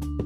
thank you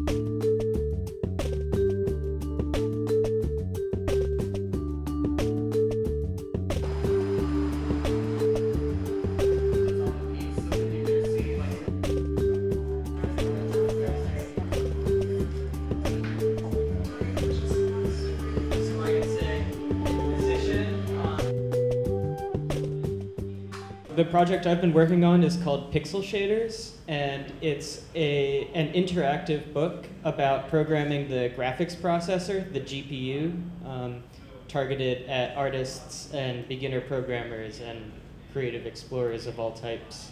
The project I've been working on is called Pixel Shaders, and it's a, an interactive book about programming the graphics processor, the GPU, um, targeted at artists and beginner programmers and creative explorers of all types.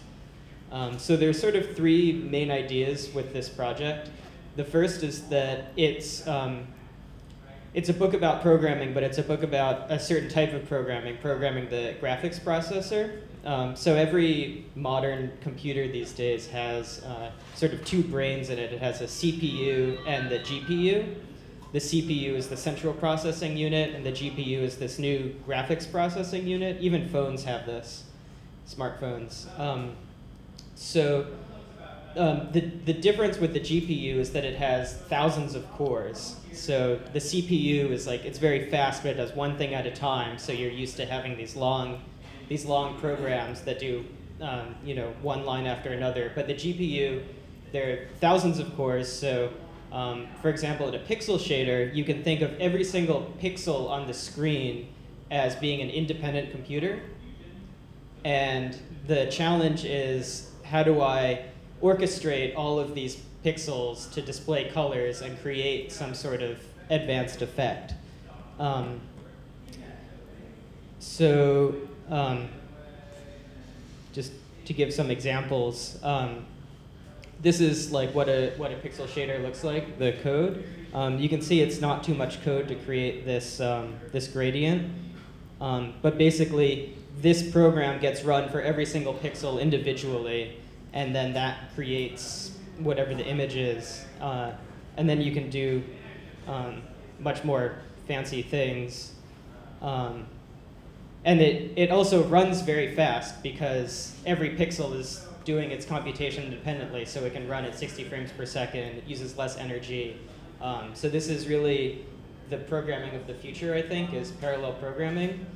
Um, so there's sort of three main ideas with this project. The first is that it's um, it's a book about programming, but it's a book about a certain type of programming, programming the graphics processor. Um, so every modern computer these days has uh, sort of two brains in it. It has a CPU and the GPU. The CPU is the central processing unit, and the GPU is this new graphics processing unit. Even phones have this, smartphones. Um, so um, the, the difference with the GPU is that it has thousands of cores. So the CPU is like, it's very fast, but it does one thing at a time. So you're used to having these long these long programs that do um, you know one line after another. But the GPU, there are thousands of cores. So um, for example, in a pixel shader, you can think of every single pixel on the screen as being an independent computer. And the challenge is how do I orchestrate all of these pixels to display colors and create some sort of advanced effect. Um, so um, just to give some examples, um, this is like what a, what a pixel shader looks like, the code. Um, you can see it's not too much code to create this, um, this gradient. Um, but basically, this program gets run for every single pixel individually, and then that creates whatever the image is. Uh, and then you can do um, much more fancy things. Um, and it, it also runs very fast because every pixel is doing its computation independently, so it can run at 60 frames per second, it uses less energy. Um, so this is really the programming of the future, I think, is parallel programming.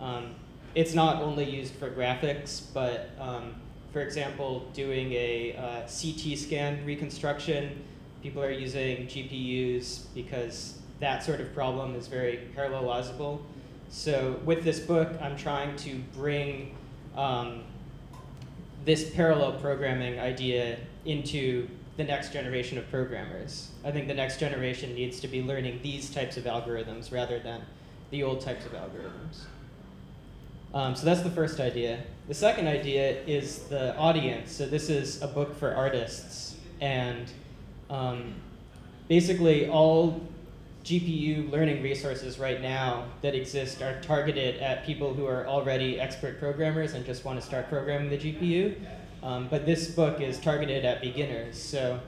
Um, it's not only used for graphics, but um, for example, doing a uh, CT scan reconstruction, people are using GPUs because that sort of problem is very parallelizable. So with this book, I'm trying to bring um, this parallel programming idea into the next generation of programmers. I think the next generation needs to be learning these types of algorithms rather than the old types of algorithms. Um, so that's the first idea. The second idea is the audience. So this is a book for artists. And um, basically all GPU learning resources right now that exist are targeted at people who are already expert programmers and just want to start programming the GPU. Um, but this book is targeted at beginners. So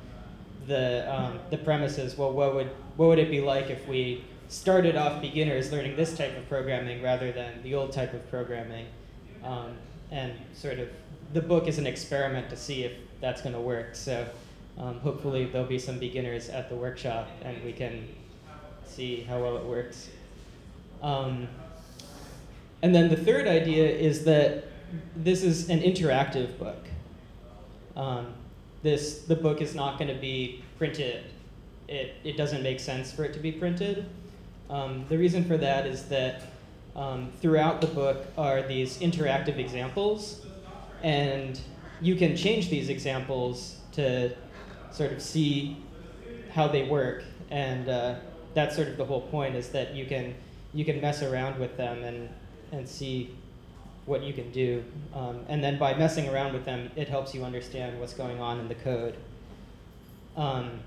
the, um, the premise is, well, what would, what would it be like if we started off beginners learning this type of programming rather than the old type of programming? Um, and sort of the book is an experiment to see if that's going to work. So um, hopefully there'll be some beginners at the workshop and we can see how well it works. Um, and then the third idea is that this is an interactive book. Um, this, the book is not going to be printed. It, it doesn't make sense for it to be printed. Um, the reason for that is that um, throughout the book are these interactive examples, and you can change these examples to sort of see how they work. And uh, that's sort of the whole point is that you can you can mess around with them and and see what you can do. Um, and then by messing around with them, it helps you understand what's going on in the code. Um,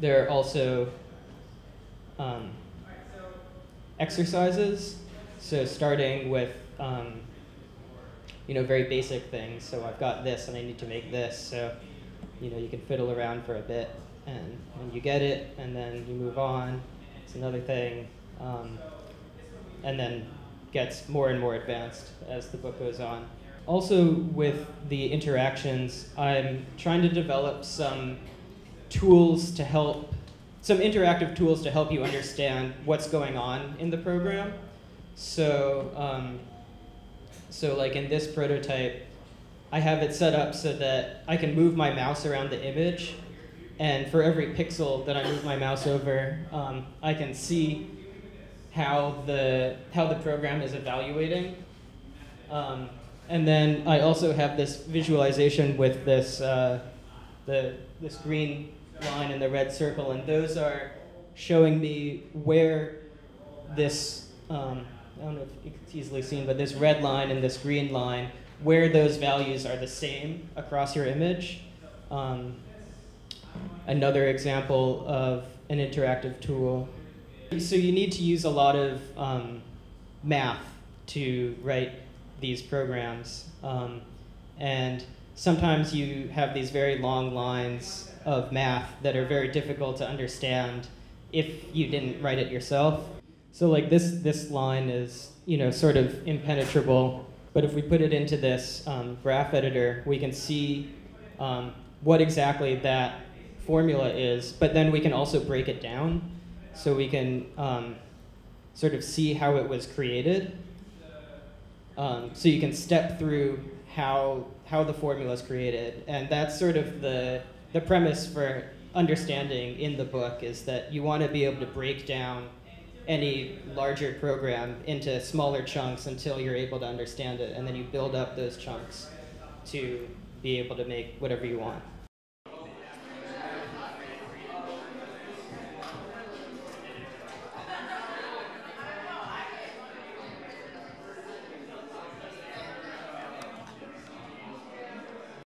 there are also um, exercises. So starting with um, you know very basic things. So I've got this and I need to make this. So you know you can fiddle around for a bit and when you get it, and then you move on. It's another thing, um, and then gets more and more advanced as the book goes on. Also, with the interactions, I'm trying to develop some tools to help, some interactive tools to help you understand what's going on in the program. So, um, so like in this prototype, I have it set up so that I can move my mouse around the image, and for every pixel that I move my mouse over, um, I can see how the how the program is evaluating. Um, and then I also have this visualization with this uh, the this green line and the red circle, and those are showing me where this um, I don't know if it's easily seen, but this red line and this green line, where those values are the same across your image. Um, another example of an interactive tool. So you need to use a lot of um, math to write these programs. Um, and sometimes you have these very long lines of math that are very difficult to understand if you didn't write it yourself. So like this, this line is, you know, sort of impenetrable, but if we put it into this um, graph editor, we can see um, what exactly that formula is, but then we can also break it down so we can um, sort of see how it was created. Um, so you can step through how, how the formula is created, and that's sort of the, the premise for understanding in the book is that you want to be able to break down any larger program into smaller chunks until you're able to understand it, and then you build up those chunks to be able to make whatever you want.